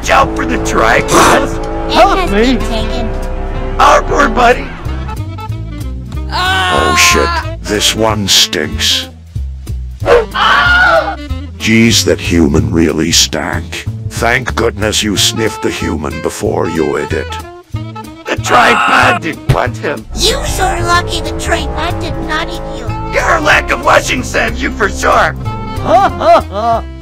Watch out for the tripod. It Help has me. been taken. Our buddy. Ah! Oh shit, this one stinks. Geez, that human really stank. Thank goodness you sniffed the human before you ate it. The tripod didn't want him. You sure lucky the tripod did not eat you. Your lack of washing saved you for sure. Ha ha ha!